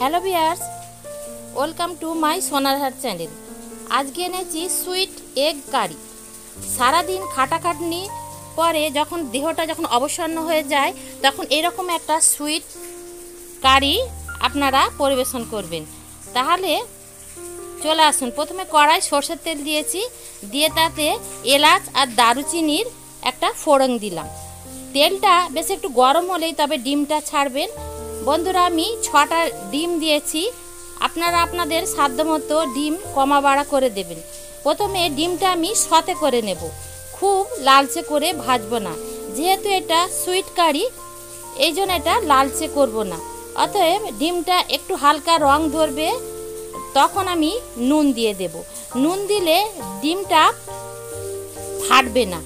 Hello viewers welcome to my Sonarhat channel. আজকে এনেছি sweet egg কারি। সারাদিন খাটাখাটনি পরে যখন দেহটা যখন অবসন্ন হয়ে যায়, তখন এরকম একটা সুইট কারি আপনারা পরিবেশন করবেন। তাহলে চলে আসুন। প্রথমে কড়াই সর্ষের তেল দিয়েছি, দিয়ে তাতে এলাচ আর দারুচিনির একটা ফোড়ন দিলাম। তেলটা বেশ একটু গরম হলেই তবে ডিমটা ছাড়বেন। বন্ধুরা, আমি ছটা ডিম দিয়েছি। আপনারা আপনাদের সাধ্যমতো ডিম কমা বাড়া করে দেবেন। প্রথমে ডিমটা আমি সতে করে নেব। খুব লালচে করে ভাজবো না। যেহেতু এটা সুইট কারি এই জন্য এটা লালচে করব না। অতএব ডিমটা একটু হালকা রং ধরবে, তখন আমি নুন দিয়ে দেব। নুন দিলে ডিমটা ফাটবে না।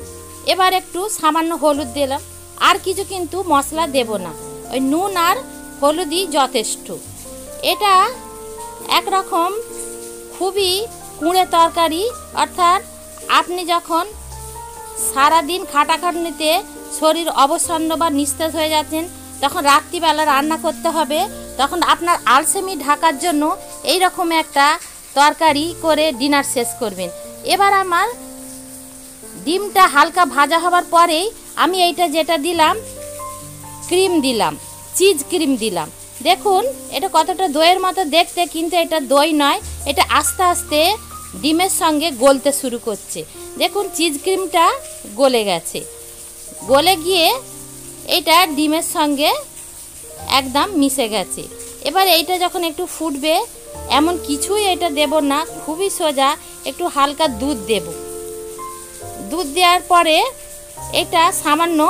এবার একটু সামান্য হলুদ দিলাম। আর কিছু কিন্তু মশলা দেব না। ওই নুন আর হলুদই যথেষ্ট। এটা একরকম খুবই কুঁড়ে তরকারি, অর্থাৎ আপনি যখন সারাদিন খাটাখাটনিতে শরীর অবসন্ন বা নিস্তেজ হয়ে যাচ্ছেন, তখন রাত্রিবেলা রান্না করতে হবে, তখন আপনার আলসেমি ঢাকার জন্য এই রকম একটা তরকারি করে ডিনার শেষ করবেন। এবার আমার ডিমটা হালকা ভাজা হওয়ার পরেই আমি এইটা যেটা দিলাম, ক্রিম দিলাম। চিজ ক্রিম দিলাম। দেখুন, এটা কতটা দইয়ের মতো দেখতে, কিন্তু এটা দই নয়, এটা আস্তে আস্তে ডিমের সঙ্গে গলতে শুরু করছে। দেখুন, চিজ ক্রিমটা গলে গেছে। গলে গিয়ে এটা ডিমের সঙ্গে একদম মিশে গেছে। এবার এইটা যখন একটু ফুটবে, এমন কিছুই এটা দেব না, খুবই সোজা, একটু হালকা দুধ দেব। দুধ দেওয়ার পরে এটা সামান্য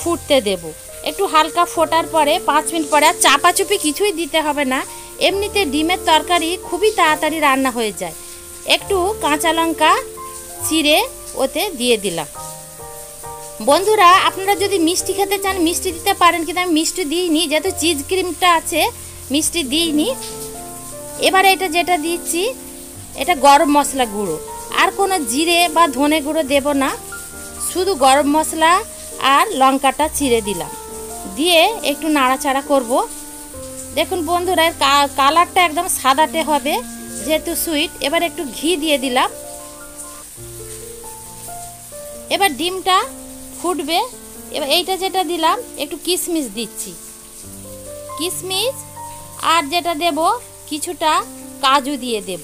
ফুটতে দেব। একটু হালকা ফোটার পরে পাঁচ মিনিট পরে আর চাপাচুপি কিছুই দিতে হবে না। এমনিতে ডিমের তরকারি খুবই তাড়াতাড়ি রান্না হয়ে যায়। একটু কাঁচা লঙ্কা চিড়ে ওতে দিয়ে দিলাম। বন্ধুরা, আপনারা যদি মিষ্টি খেতে চান, মিষ্টি দিতে পারেন কিন্তু আমি মিষ্টি দিইনি, যেহেতু চিজ ক্রিমটা আছে, মিষ্টি দিইনি। এবারে এটা যেটা দিচ্ছি, এটা গরম মশলা গুঁড়ো। আর কোনো জিরে বা ধনে গুঁড়ো দেব না, শুধু গরম মশলা আর লঙ্কাটা চিড়ে দিলাম। দিয়ে একটু নাড়াচাড়া করব। দেখুন বন্ধুরা, এর কালারটা একদম সাদাটে হবে, যেহেতু সুইট, এবার একটু ঘি দিয়ে দিলাম। এবার ডিমটা ফুটবে। এবার এইটা যেটা দিলাম, একটু কিশমিশ দিচ্ছি। কিশমিশ আর যেটা দেব, কিছুটা কাজু দিয়ে দেব।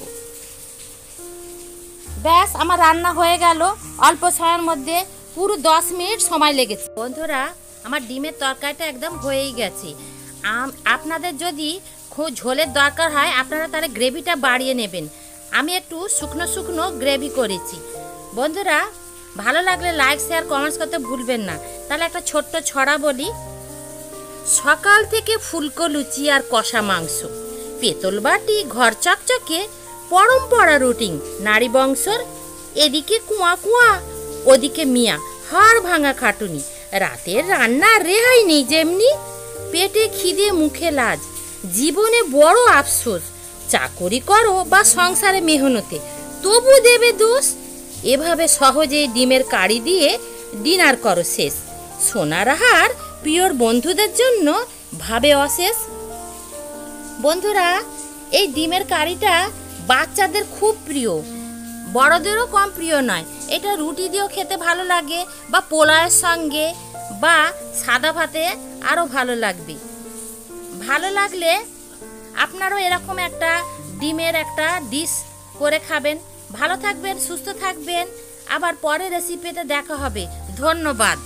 ব্যাস, আমার রান্না হয়ে গেল। অল্প সময়ের মধ্যে পুরো দশ মিনিট সময় লেগেছে। বন্ধুরা আমার ডিমের তরকারিটা একদম হয়েই গেছে। আপনাদের যদি খুব ঝোলের দরকার হয়, আপনারা তাহলে গ্রেভিটা বাড়িয়ে নেবেন। আমি একটু শুকনো শুকনো গ্রেভি করেছি। বন্ধুরা, ভালো লাগলে লাইক, শেয়ার কমেন্টস করতে ভুলবেন না। তাহলে একটা ছোট্ট ছড়া বলি। সকাল থেকে ফুলকো লুচি আর কষা মাংস। পেতল বাটি, ঘর চকচকে, পরম্পরা রুটিন। নারী বংশর, এদিকে কুয়া কুয়া, ওদিকে মিয়া। হাড় ভাঙা খাটুনি। রাতের রান্না রেহাই নেই যেমনি। পেটে খিদে, মুখে লাজ। জীবনে বড় আফসোস। চাকরি করো বা সংসারে মেহনতে, তবু দেবে দোষ। এভাবে সহজেই ডিমের কারি দিয়ে ডিনার করো শেষ। সোনার হার প্রিয়র বন্ধুদের জন্য ভাবে অশেষ। বন্ধুরা, এই ডিমের কারিটা বাচ্চাদের খুব প্রিয়। বড়দেরও কম প্রিয় নয়। এটা রুটি দিয়েও খেতে ভালো লাগে বা পোলাওয়ের সঙ্গে বা সাদা ভাতে আরও ভালো লাগবে। ভালো লাগলে আপনারও এরকম একটা ডিমের একটা ডিশ করে খাবেন। ভালো থাকবেন, সুস্থ থাকবেন। আবার পরের রেসিপিতে দেখা হবে। ধন্যবাদ।